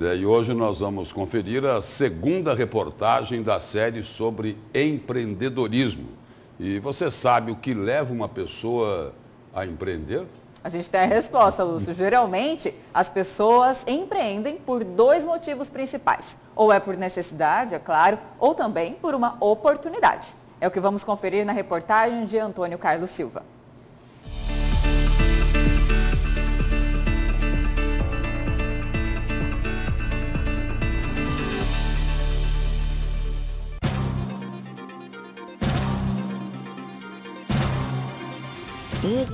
É, e hoje nós vamos conferir a segunda reportagem da série sobre empreendedorismo. E você sabe o que leva uma pessoa a empreender? A gente tem a resposta, Lúcio. Geralmente, as pessoas empreendem por dois motivos principais. Ou é por necessidade, é claro, ou também por uma oportunidade. É o que vamos conferir na reportagem de Antônio Carlos Silva.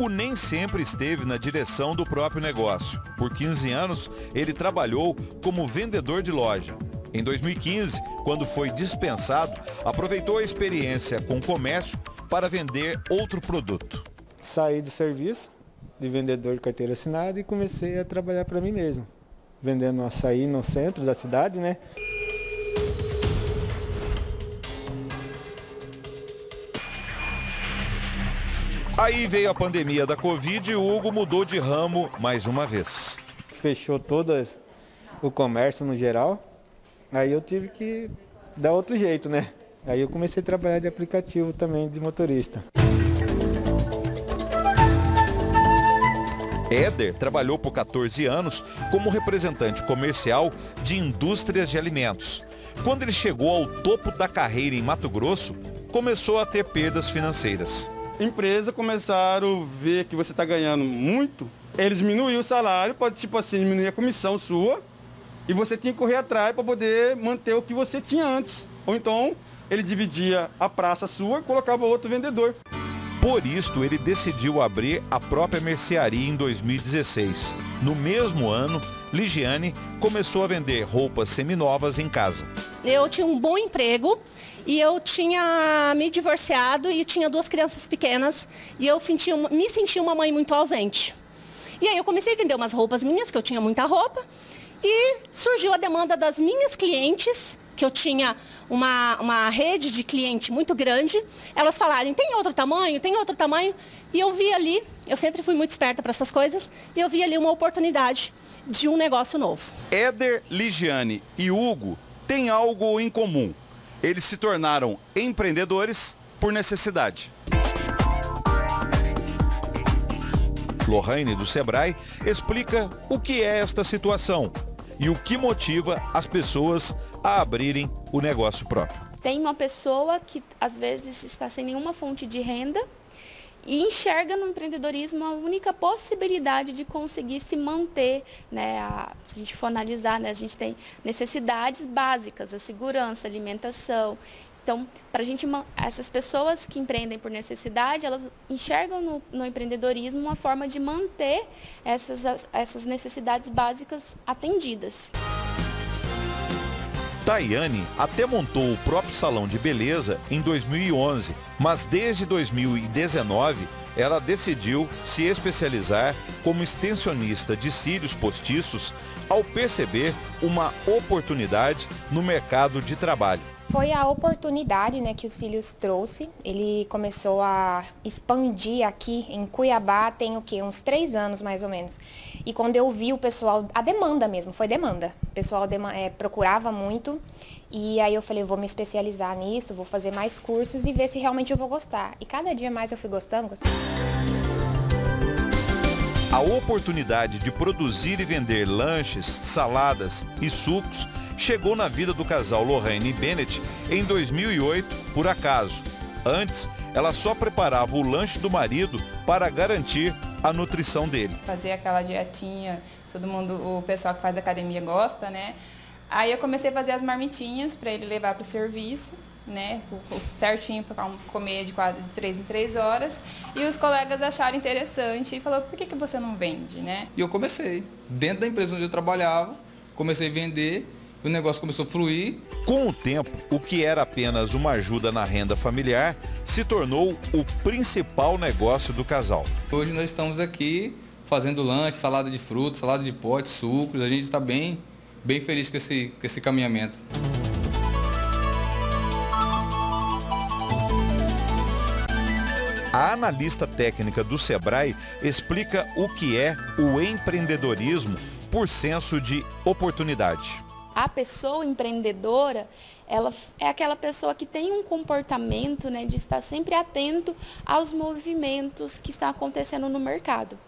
Hugo nem sempre esteve na direção do próprio negócio. Por 15 anos, ele trabalhou como vendedor de loja. Em 2015, quando foi dispensado, aproveitou a experiência com o comércio para vender outro produto. Saí do serviço de vendedor de carteira assinada e comecei a trabalhar para mim mesmo, vendendo açaí no centro da cidade, né? Aí veio a pandemia da Covid e o Hugo mudou de ramo mais uma vez. Fechou todo o comércio no geral, aí eu tive que dar outro jeito, né? Aí eu comecei a trabalhar de aplicativo também de motorista. Éder trabalhou por 14 anos como representante comercial de indústrias de alimentos. Quando ele chegou ao topo da carreira em Mato Grosso, começou a ter perdas financeiras empresa começaram a ver que você está ganhando muito, eles diminuíram o salário, pode tipo assim, diminuir a comissão sua, e você tinha que correr atrás para poder manter o que você tinha antes. Ou então, ele dividia a praça sua e colocava outro vendedor. Por isso, ele decidiu abrir a própria mercearia em 2016. No mesmo ano, Ligiane começou a vender roupas seminovas em casa. Eu tinha um bom emprego, e eu tinha me divorciado e tinha duas crianças pequenas e eu senti uma, me sentia uma mãe muito ausente. E aí eu comecei a vender umas roupas minhas, que eu tinha muita roupa, e surgiu a demanda das minhas clientes, que eu tinha uma, uma rede de cliente muito grande, elas falarem, tem outro tamanho, tem outro tamanho, e eu vi ali, eu sempre fui muito esperta para essas coisas, e eu vi ali uma oportunidade de um negócio novo. Éder, Ligiane e Hugo têm algo em comum eles se tornaram empreendedores por necessidade. Lohane do Sebrae explica o que é esta situação e o que motiva as pessoas a abrirem o negócio próprio. Tem uma pessoa que às vezes está sem nenhuma fonte de renda e enxerga no empreendedorismo a única possibilidade de conseguir se manter, né? A, se a gente for analisar, né, a gente tem necessidades básicas, a segurança, a alimentação. Então, para a gente, essas pessoas que empreendem por necessidade, elas enxergam no, no empreendedorismo uma forma de manter essas, essas necessidades básicas atendidas. Tayane até montou o próprio salão de beleza em 2011, mas desde 2019 ela decidiu se especializar como extensionista de cílios postiços ao perceber uma oportunidade no mercado de trabalho. Foi a oportunidade né, que o Cílios trouxe. Ele começou a expandir aqui em Cuiabá tem o quê? Uns três anos mais ou menos. E quando eu vi o pessoal, a demanda mesmo, foi demanda. O pessoal é, procurava muito. E aí eu falei, vou me especializar nisso, vou fazer mais cursos e ver se realmente eu vou gostar. E cada dia mais eu fui gostando. gostando. A oportunidade de produzir e vender lanches, saladas e sucos chegou na vida do casal Lorraine e Bennett em 2008 por acaso. Antes, ela só preparava o lanche do marido para garantir a nutrição dele. Fazer aquela dietinha, todo mundo, o pessoal que faz academia gosta, né? Aí eu comecei a fazer as marmitinhas para ele levar para o serviço, né? Certinho para comer de, quatro, de três em três horas. E os colegas acharam interessante e falaram, por que, que você não vende, né? E eu comecei. Dentro da empresa onde eu trabalhava, comecei a vender o negócio começou a fluir. Com o tempo, o que era apenas uma ajuda na renda familiar se tornou o principal negócio do casal. Hoje nós estamos aqui fazendo lanche, salada de frutas, salada de pote, sucos. A gente está bem, bem feliz com esse, com esse caminhamento. A analista técnica do Sebrae explica o que é o empreendedorismo por senso de oportunidade. A pessoa empreendedora, ela é aquela pessoa que tem um comportamento né, de estar sempre atento aos movimentos que estão acontecendo no mercado.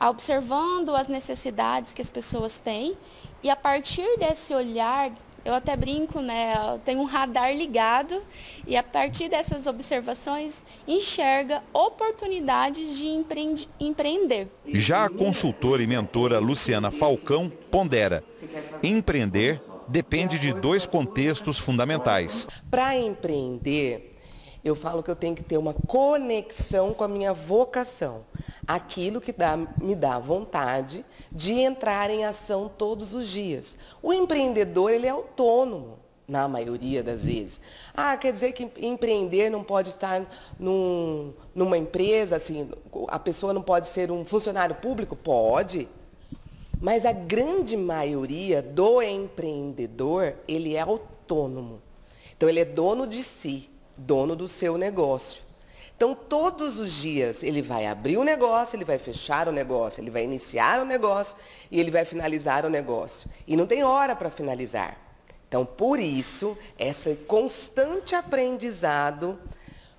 Observando as necessidades que as pessoas têm e a partir desse olhar eu até brinco, né? Tem um radar ligado e a partir dessas observações enxerga oportunidades de empreende, empreender. Já a consultora e mentora Luciana Falcão pondera: empreender depende de dois contextos fundamentais. Para empreender, eu falo que eu tenho que ter uma conexão com a minha vocação. Aquilo que dá, me dá vontade de entrar em ação todos os dias. O empreendedor, ele é autônomo, na maioria das vezes. Ah, quer dizer que empreender não pode estar num, numa empresa, assim, a pessoa não pode ser um funcionário público? Pode. Mas a grande maioria do empreendedor, ele é autônomo. Então, ele é dono de si dono do seu negócio. Então, todos os dias, ele vai abrir o negócio, ele vai fechar o negócio, ele vai iniciar o negócio e ele vai finalizar o negócio. E não tem hora para finalizar. Então, por isso, esse constante aprendizado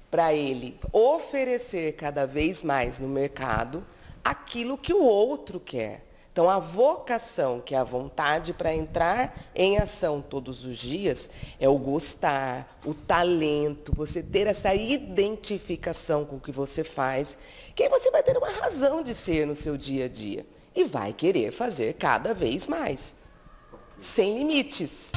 para ele oferecer cada vez mais no mercado aquilo que o outro quer. Então, a vocação, que é a vontade para entrar em ação todos os dias, é o gostar, o talento, você ter essa identificação com o que você faz, que aí você vai ter uma razão de ser no seu dia a dia e vai querer fazer cada vez mais, sem limites.